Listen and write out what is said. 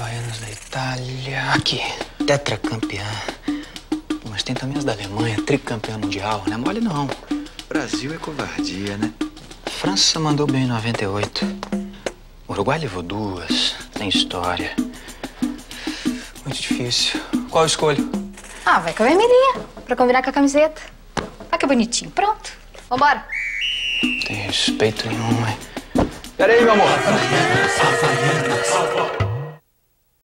Havaianas da Itália. Aqui. Tetracampeã. Mas tem também as da Alemanha, tricampeã mundial. Não é mole, não. Brasil é covardia, né? França mandou bem em 98. Uruguai levou duas. Tem história. Muito difícil. Qual escolho? Ah, vai com a vermelhinha, pra combinar com a camiseta. Olha que é bonitinho. Pronto. Vambora. Tem respeito nenhum, mãe. Peraí, meu amor.